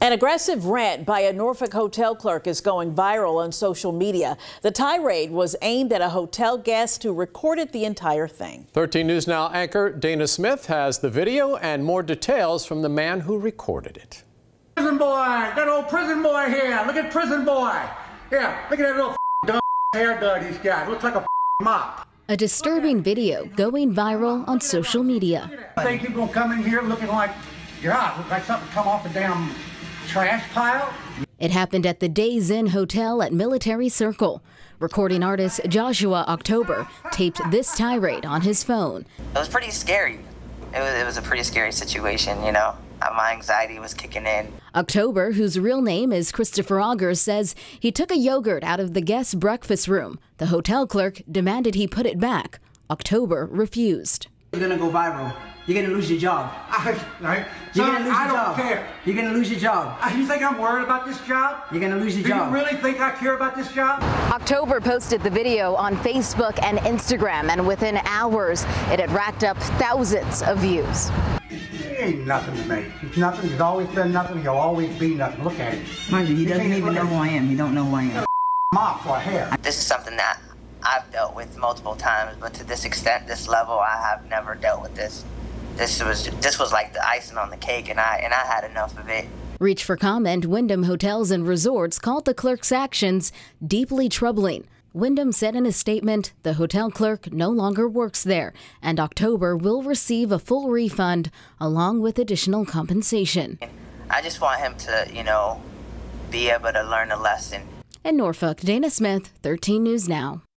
An aggressive rant by a Norfolk hotel clerk is going viral on social media. The tirade was aimed at a hotel guest who recorded the entire thing. 13 News Now anchor Dana Smith has the video and more details from the man who recorded it. Prison boy, that old prison boy here. Look at prison boy. Yeah, look at that little dumb haircut he's got. Looks like a mop. A disturbing video going viral on social media. I think you're gonna come in here looking like, God, look like something come off the damn trash pile? It happened at the Days Inn Hotel at Military Circle. Recording artist Joshua October taped this tirade on his phone. It was pretty scary. It was, it was a pretty scary situation, you know. Uh, my anxiety was kicking in. October, whose real name is Christopher Auger, says he took a yogurt out of the guest breakfast room. The hotel clerk demanded he put it back. October refused. You're gonna go viral. You're gonna lose your job. I, right? You're Son, gonna lose I your don't job. care. You're gonna lose your job. You think I'm worried about this job? You're gonna lose your Do job. you really think I care about this job? October posted the video on Facebook and Instagram, and within hours, it had racked up thousands of views. He ain't nothing to me. He's nothing. He's always been nothing. He'll always be nothing. Look at him. Mind you, he You doesn't even know who I am. He don't know who I am. Mop for hair. This is something that I've dealt with multiple times, but to this extent, this level, I have never dealt with this. This was this was like the icing on the cake, and I and I had enough of it. Reach for comment, Wyndham Hotels and Resorts called the clerk's actions deeply troubling. Wyndham said in a statement the hotel clerk no longer works there, and October will receive a full refund along with additional compensation. I just want him to, you know, be able to learn a lesson. In Norfolk, Dana Smith, 13 News Now.